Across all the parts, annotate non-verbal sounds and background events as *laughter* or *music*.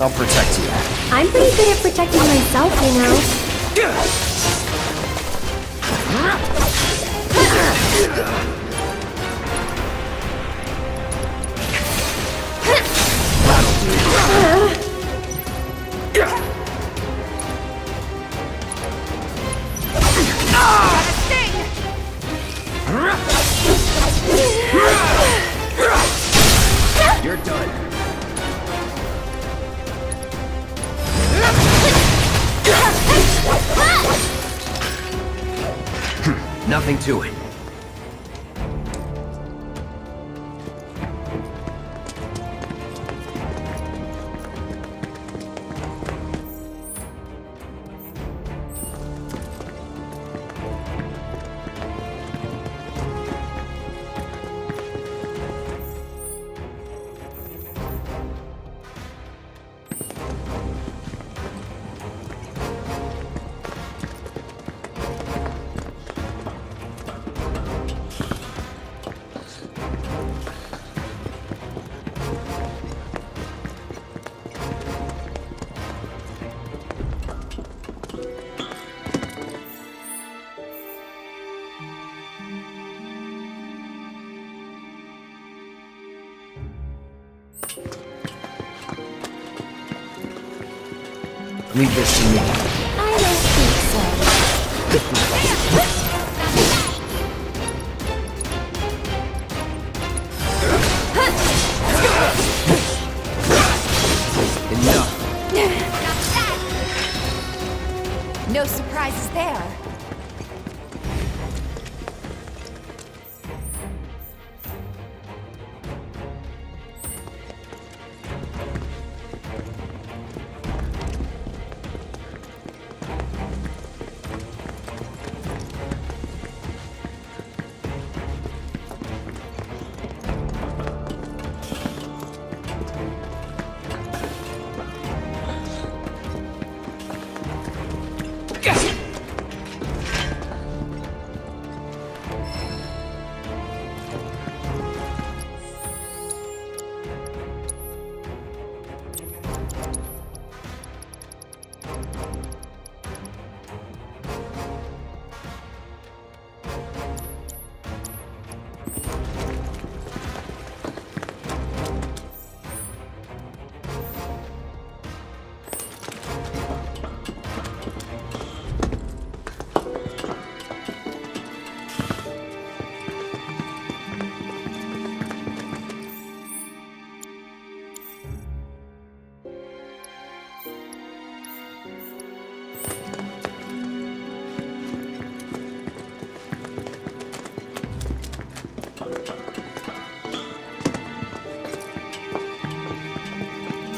I'll protect you. I'm pretty good at protecting myself, you know. You're Nothing to it.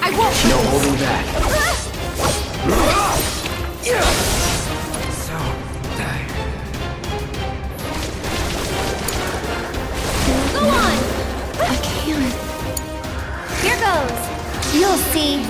I won't. No holding back. So tired. Go on! I can't. Here goes. You'll see.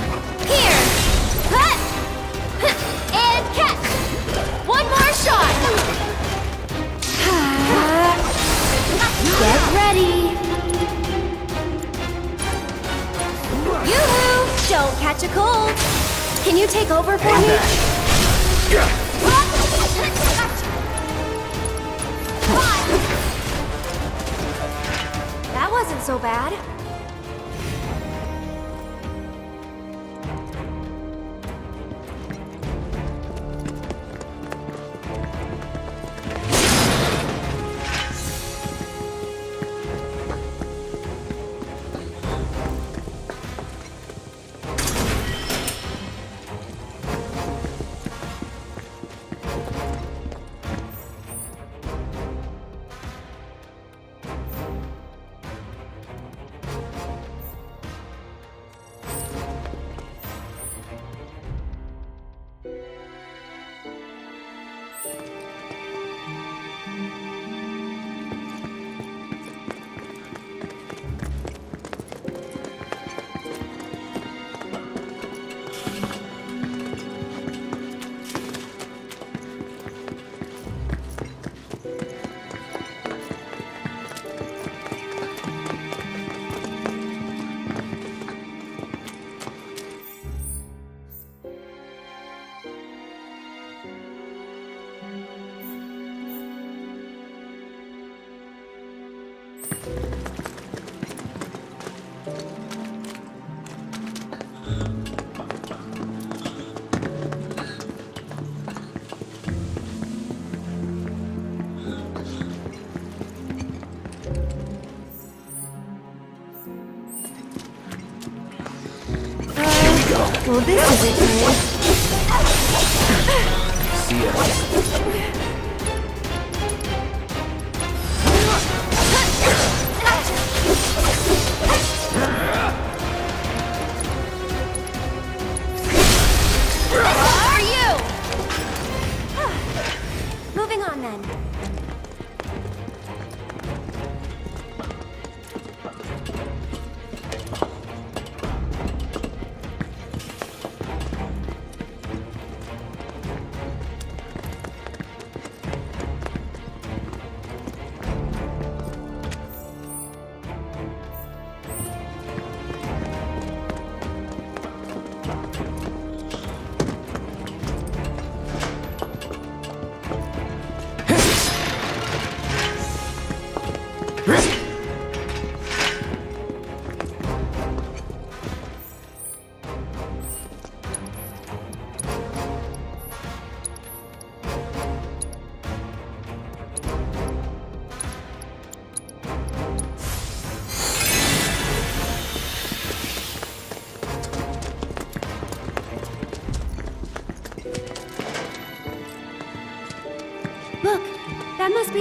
Uh,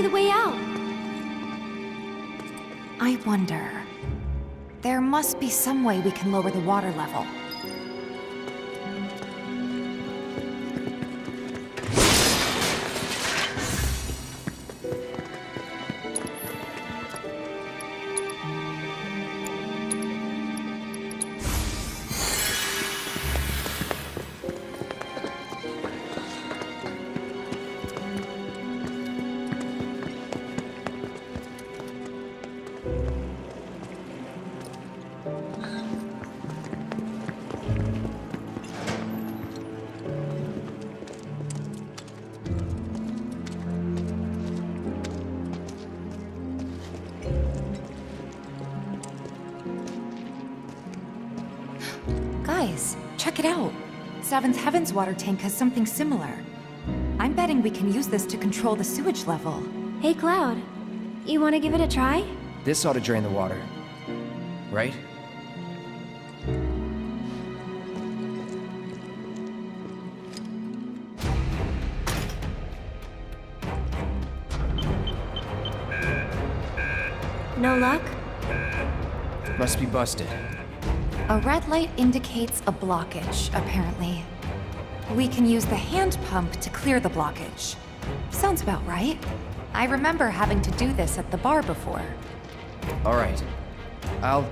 be the way out. I wonder. There must be some way we can lower the water level. Seventh Heaven's water tank has something similar. I'm betting we can use this to control the sewage level. Hey, Cloud. You want to give it a try? This ought to drain the water. Right? No luck? Must be busted. A red light indicates a blockage, apparently. We can use the hand pump to clear the blockage. Sounds about right. I remember having to do this at the bar before. All right. I'll...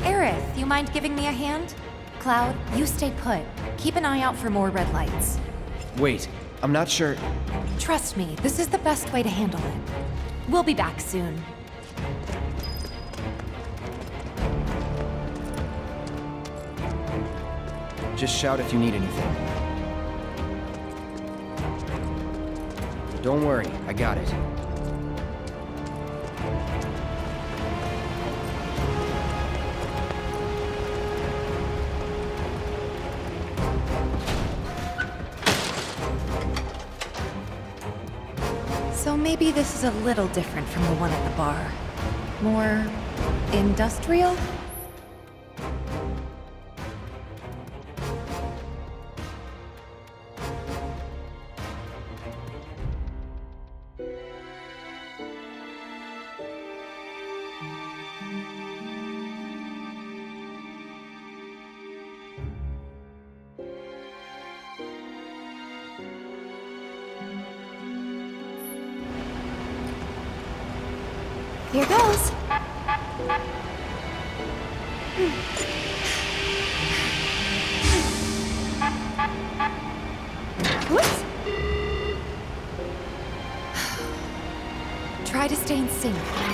Aerith, you mind giving me a hand? Cloud, you stay put. Keep an eye out for more red lights. Wait. I'm not sure... Trust me, this is the best way to handle it. We'll be back soon. Just shout if you need anything. Don't worry, I got it. So maybe this is a little different from the one at the bar. More... industrial? Here goes. Hmm. Whoops. *sighs* Try to stay in sync.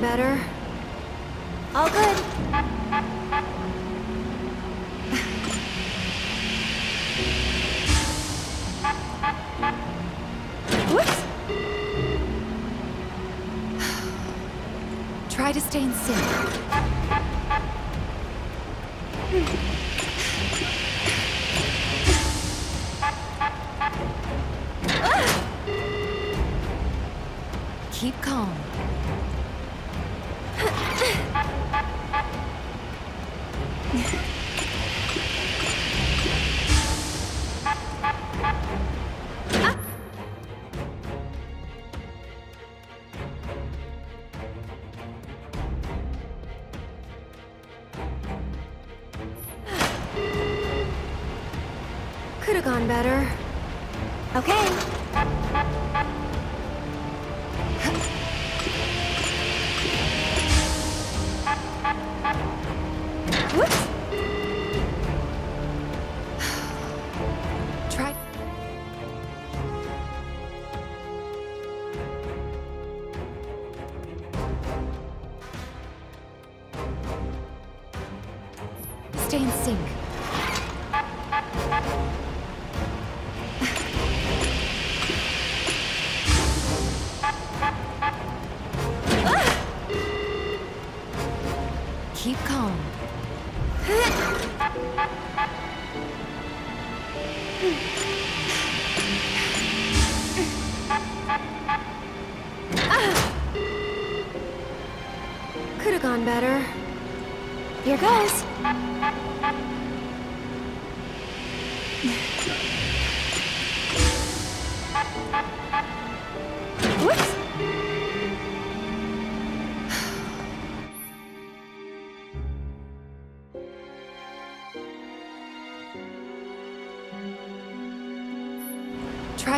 Better. All good. Whoops. *sighs* Try to stay in sync. Have gone better. Okay.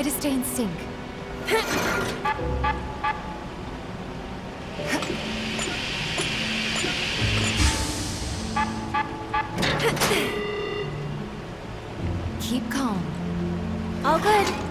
Try to stay in sync. Keep calm. All good.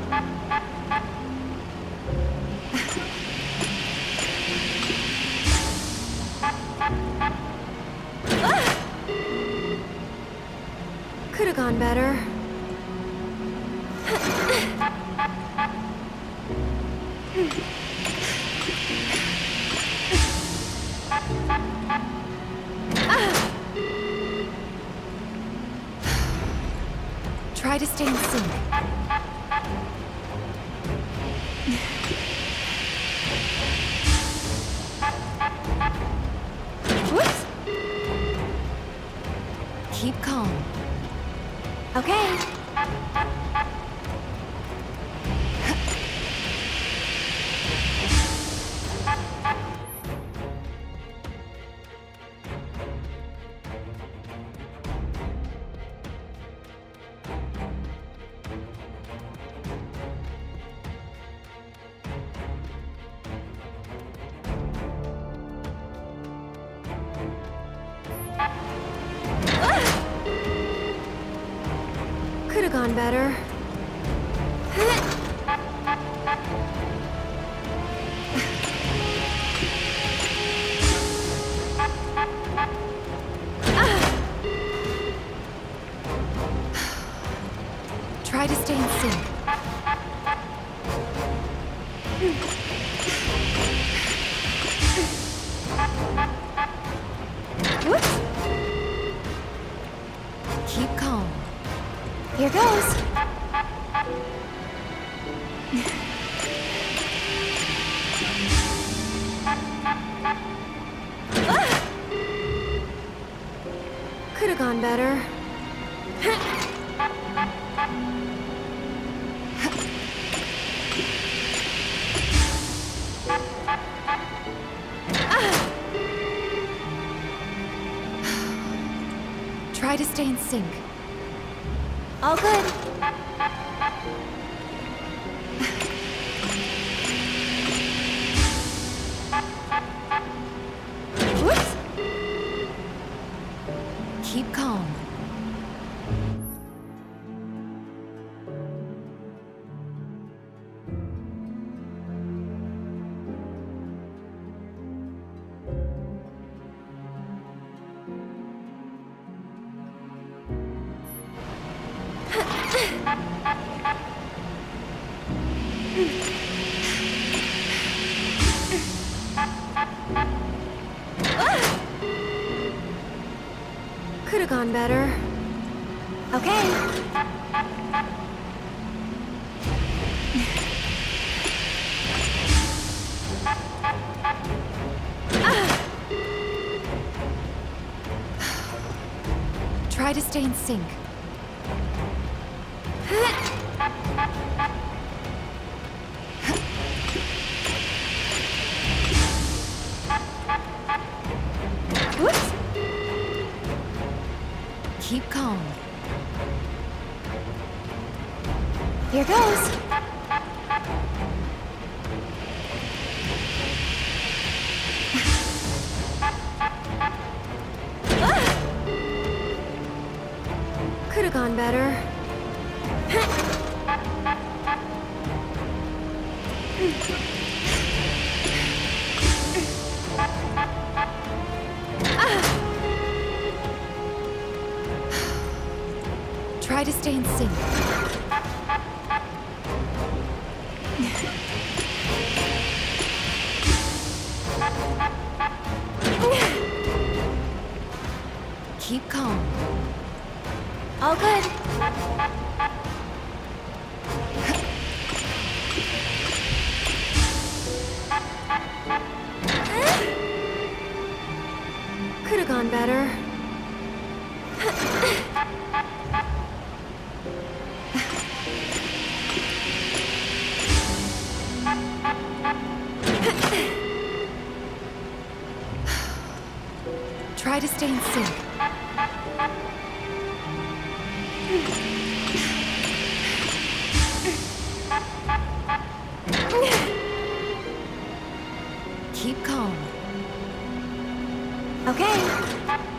Try to stay in sync. Keep calm. Here goes. *laughs* Ah! Could have gone better. Try to stay in sync. All good. Try to stay in sync. Whoops! Keep calm. Here goes. Try to stay in sync. Keep calm. Okay.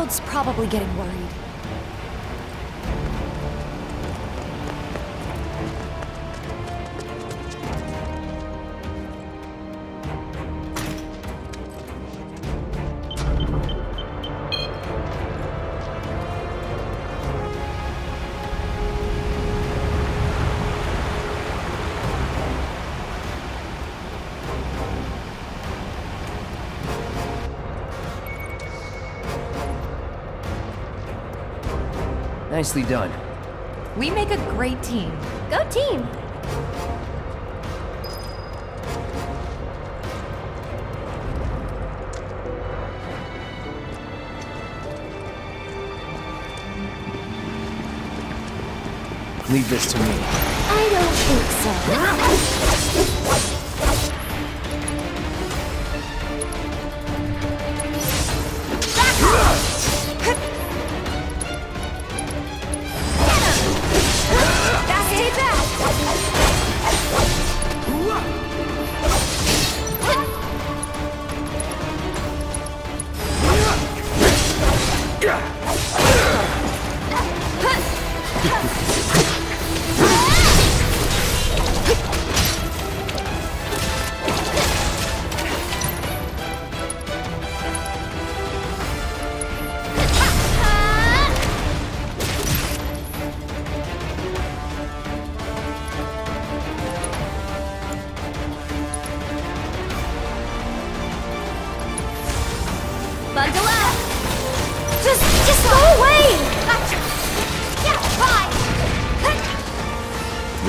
Cloud's probably getting worried. Nicely done. We make a great team. Go team! Leave this to me. I don't think *laughs*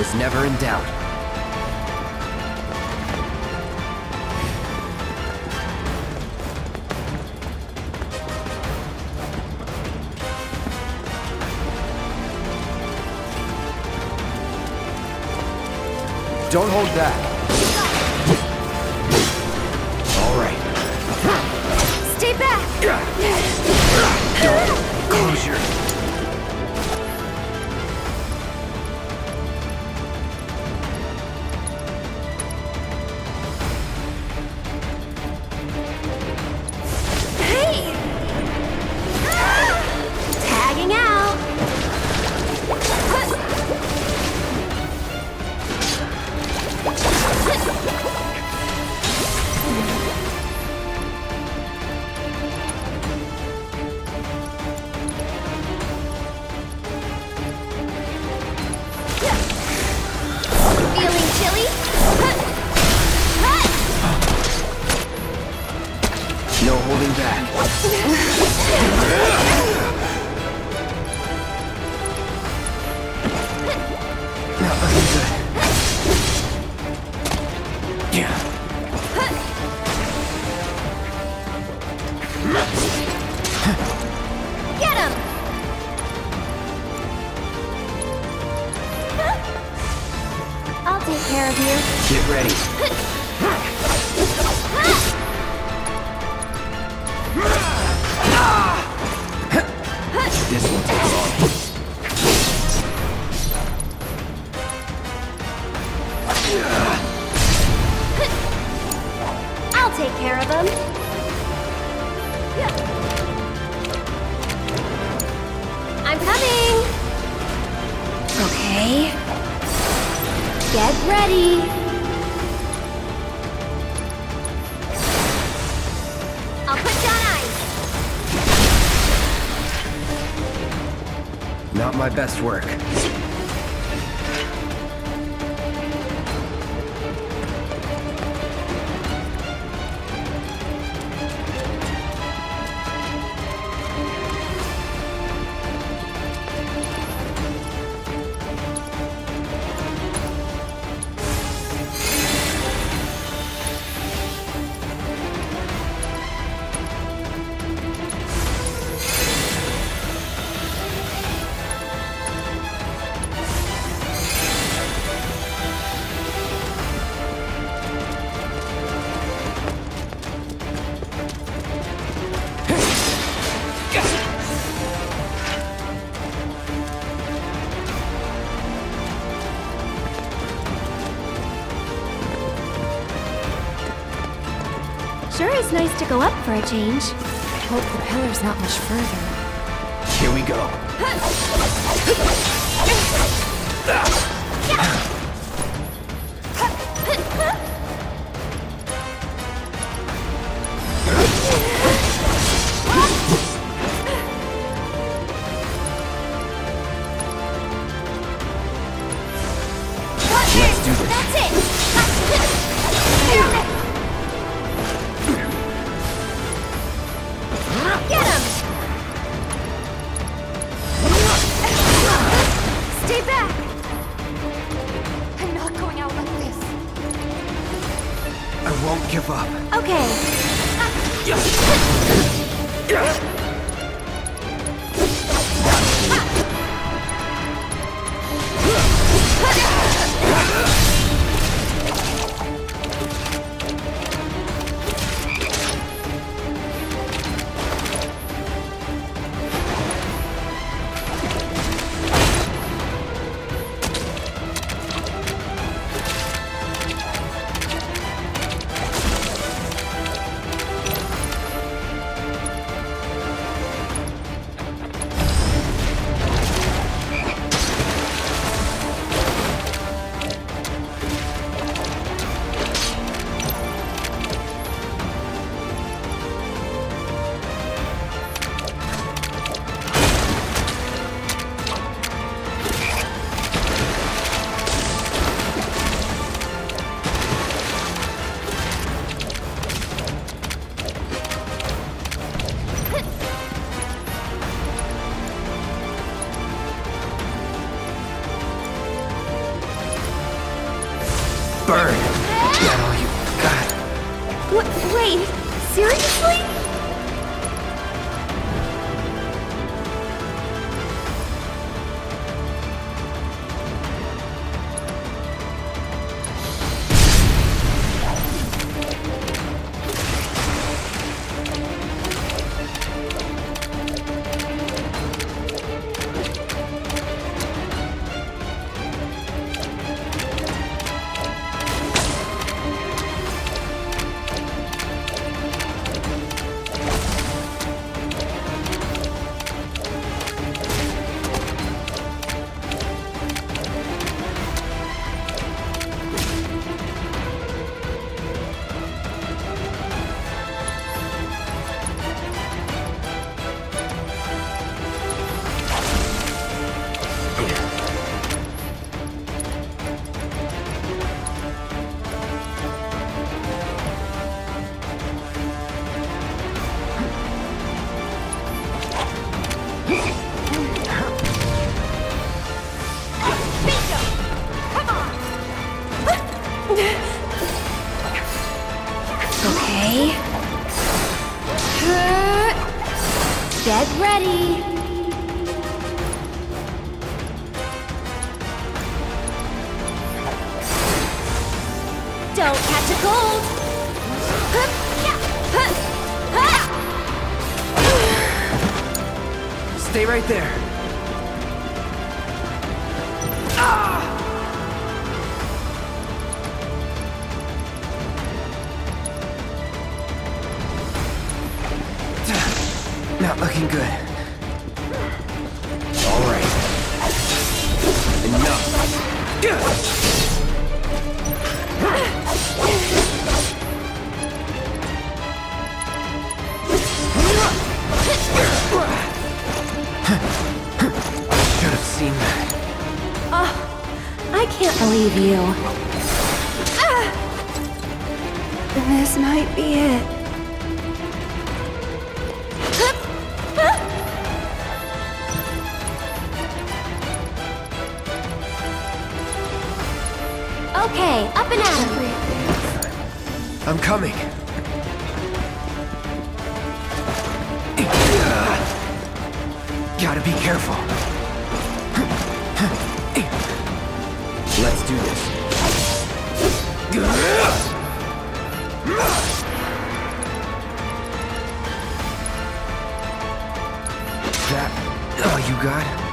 Was never in doubt. Don't hold back. Get him! I'll take care of you. Get ready. *laughs* best work. Sure nice to go up for a change. Hope the pillar's not much further. Here we go. Let's do this. That all you got?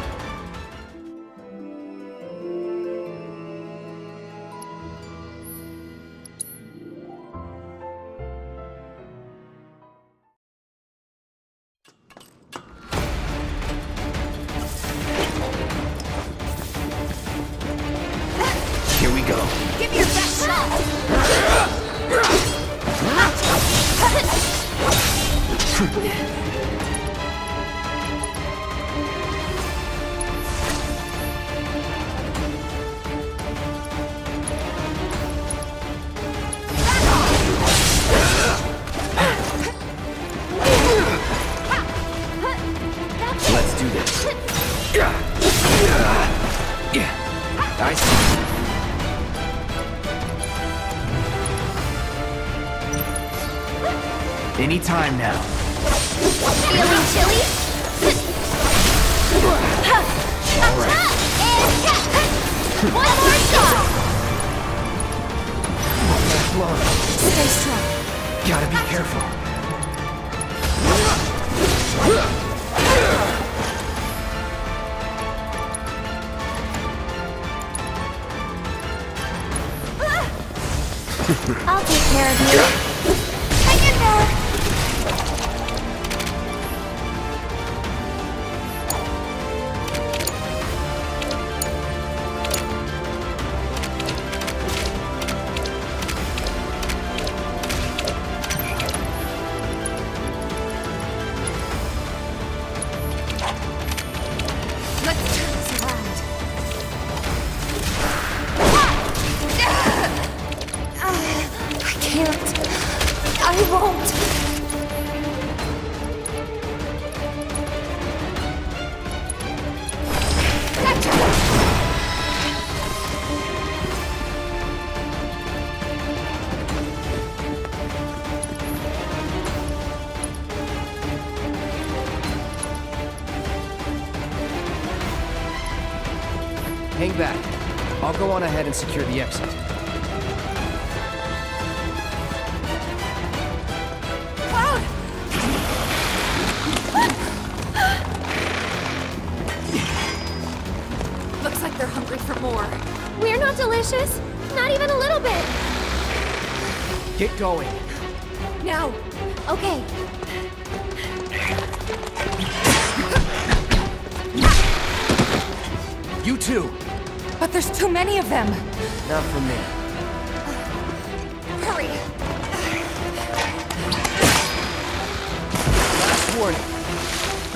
I'll take care of you.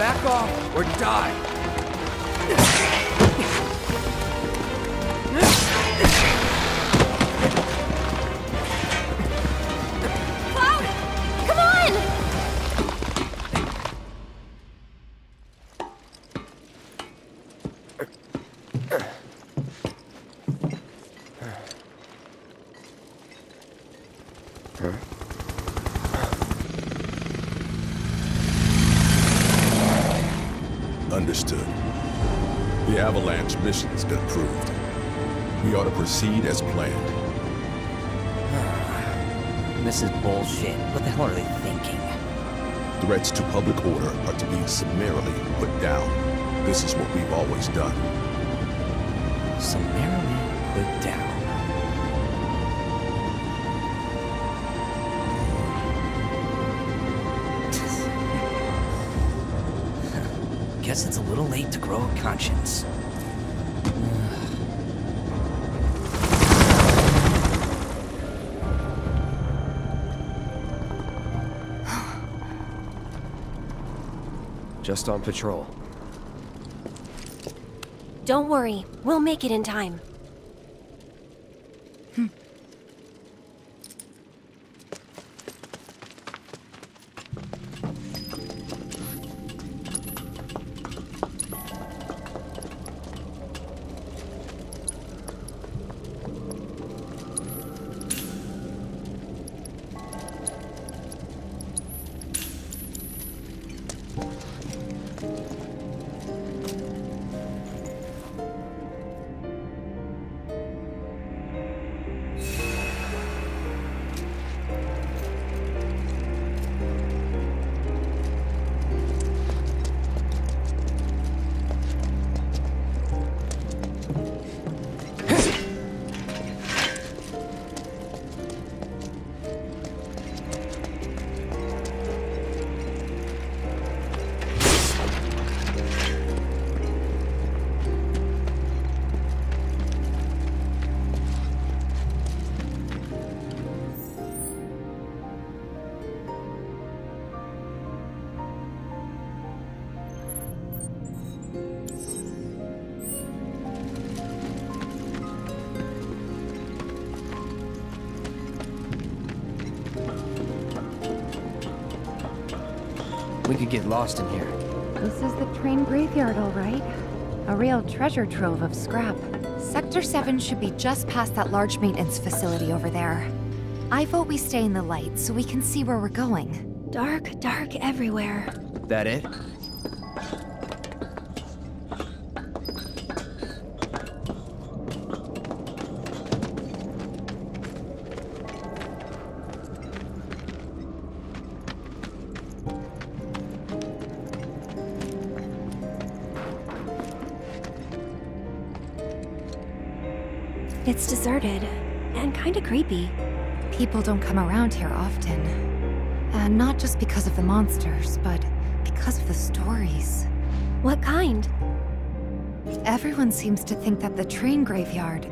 Back off or die. This is bullshit. What the hell are they thinking? Threats to public order are to be summarily put down. This is what we've always done. Summarily put down. *laughs* Guess it's a little late to grow a conscience. Just on patrol. Don't worry. We'll make it in time. Get lost in here. This is the train graveyard, all right. A real treasure trove of scrap. Sector 7 should be just past that large maintenance facility over there. I vote we stay in the light so we can see where we're going. Dark, dark everywhere. That it? It's deserted and kinda creepy. People don't come around here often. And not just because of the monsters, but because of the stories. What kind? Everyone seems to think that the train graveyard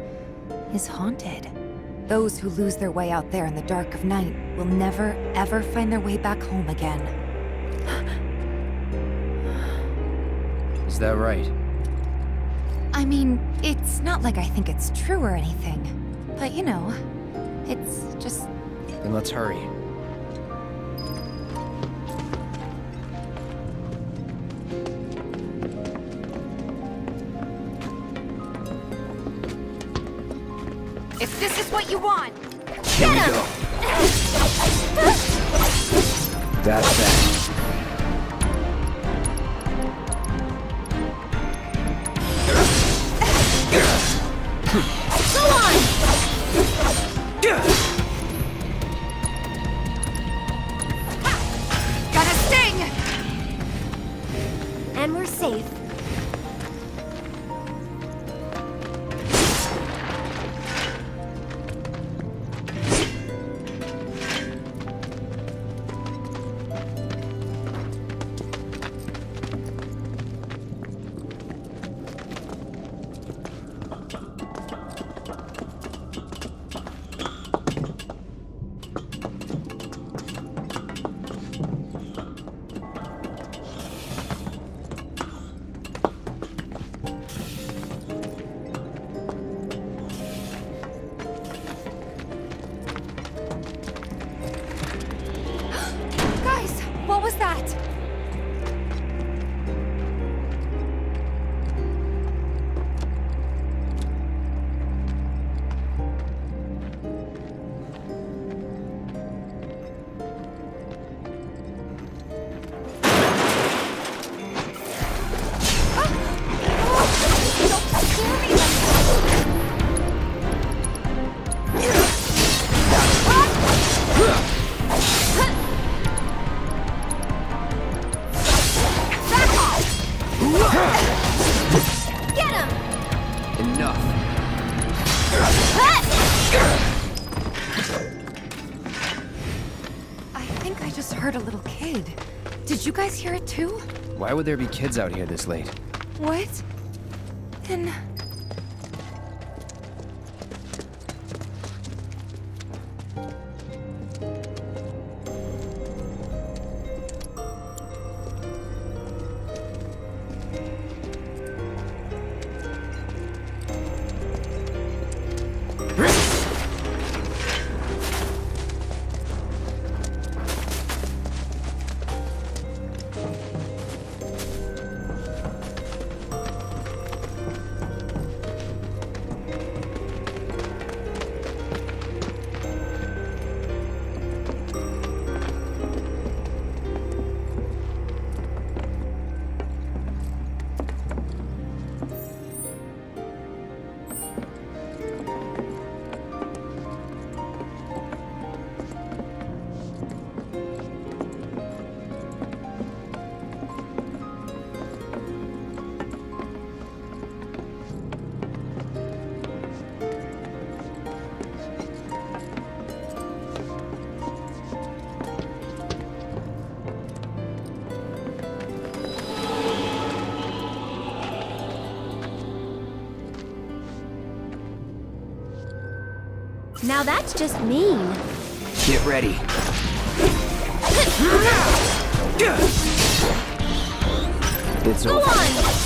is haunted. Those who lose their way out there in the dark of night will never, ever find their way back home again. Is that right? I mean, it's not like I think it's true or anything. But you know, it's just Then let's hurry. If this is what you want, Here we go. That's that. Why would there be kids out here this late? Now that's just mean. Get ready. *gasps* It's Go over. on!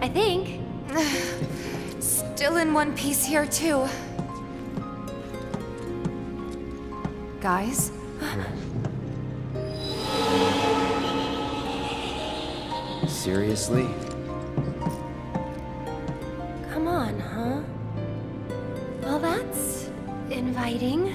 I think. Still in one piece here, too. Guys? Seriously? Come on, huh? Well, that's inviting.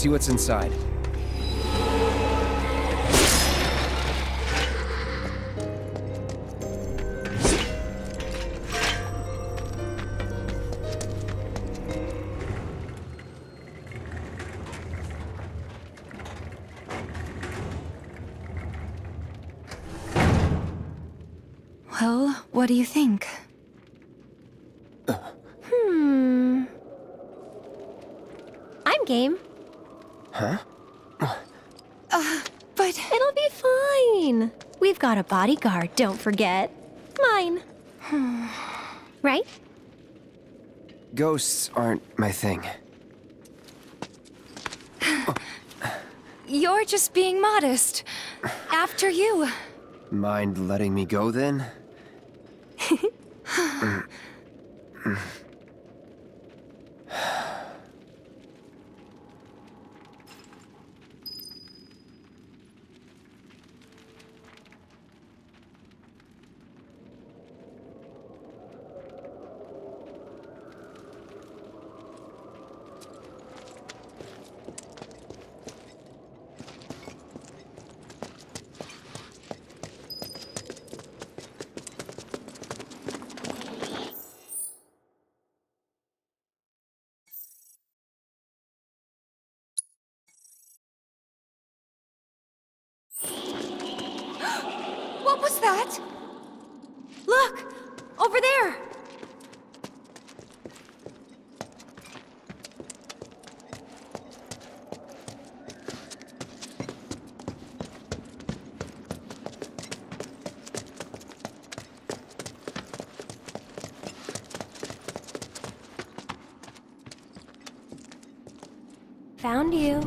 See what's inside. A bodyguard, don't forget. Mine. *sighs* right? Ghosts aren't my thing. you're just being modest. After you. Mind letting me go then? *laughs* Mm. Mm. What was that? Look! Over there! Found you.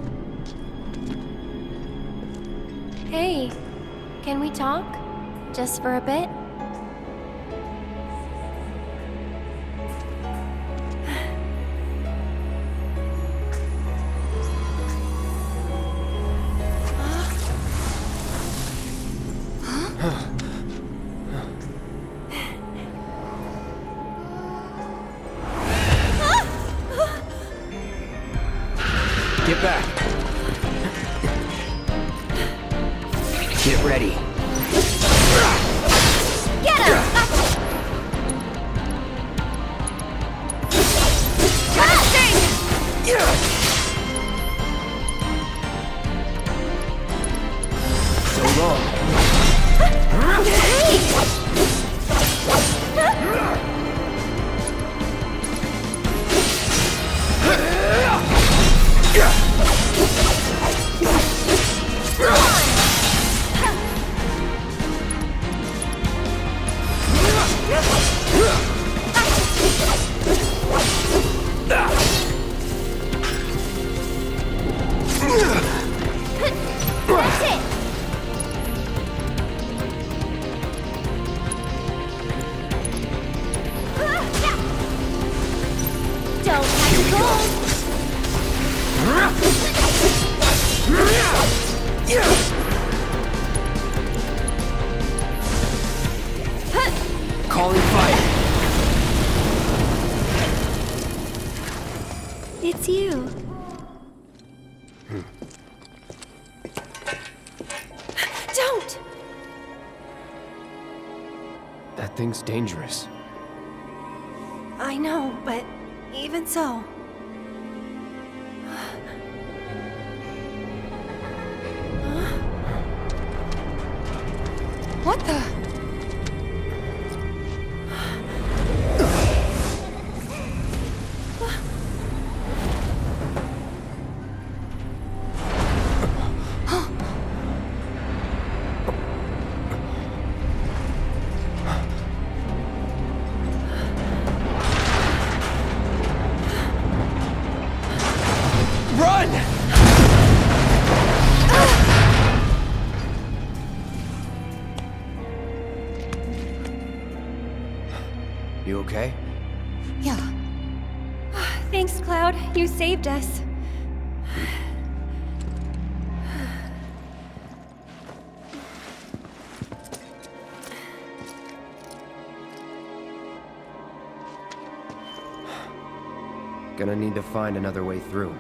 Hey, can we talk? Just for a bit? Thing's dangerous. I know, but even so. Us. Gonna need to find another way through.